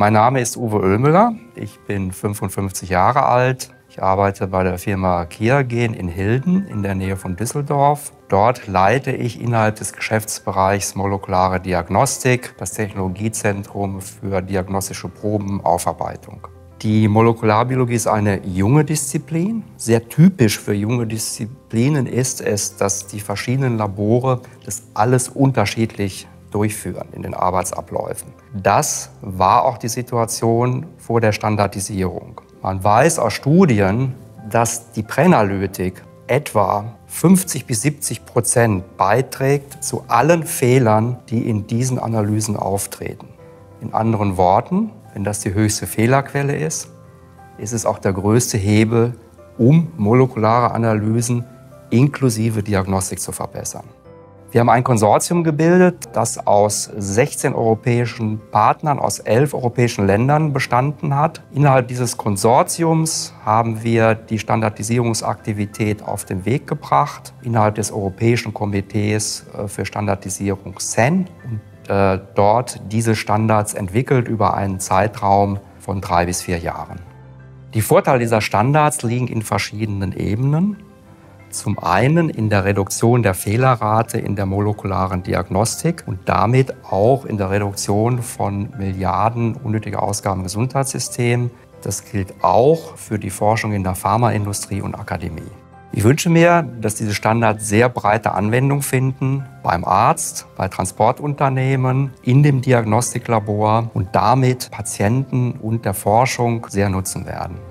Mein Name ist Uwe Oelmüller. Ich bin 55 Jahre alt. Ich arbeite bei der Firma Kiagen in Hilden in der Nähe von Düsseldorf. Dort leite ich innerhalb des Geschäftsbereichs molekulare Diagnostik das Technologiezentrum für diagnostische Probenaufarbeitung. Die Molekularbiologie ist eine junge Disziplin. Sehr typisch für junge Disziplinen ist es, dass die verschiedenen Labore das alles unterschiedlich durchführen in den Arbeitsabläufen. Das war auch die Situation vor der Standardisierung. Man weiß aus Studien, dass die Präanalytik etwa 50 bis 70 Prozent beiträgt zu allen Fehlern, die in diesen Analysen auftreten. In anderen Worten, wenn das die höchste Fehlerquelle ist, ist es auch der größte Hebel, um molekulare Analysen inklusive Diagnostik zu verbessern. Wir haben ein Konsortium gebildet, das aus 16 europäischen Partnern aus 11 europäischen Ländern bestanden hat. Innerhalb dieses Konsortiums haben wir die Standardisierungsaktivität auf den Weg gebracht, innerhalb des Europäischen Komitees äh, für Standardisierung CEN und äh, dort diese Standards entwickelt über einen Zeitraum von drei bis vier Jahren. Die Vorteile dieser Standards liegen in verschiedenen Ebenen. Zum einen in der Reduktion der Fehlerrate in der molekularen Diagnostik und damit auch in der Reduktion von Milliarden unnötiger Ausgaben im Gesundheitssystem. Das gilt auch für die Forschung in der Pharmaindustrie und Akademie. Ich wünsche mir, dass diese Standards sehr breite Anwendung finden beim Arzt, bei Transportunternehmen, in dem Diagnostiklabor und damit Patienten und der Forschung sehr nutzen werden.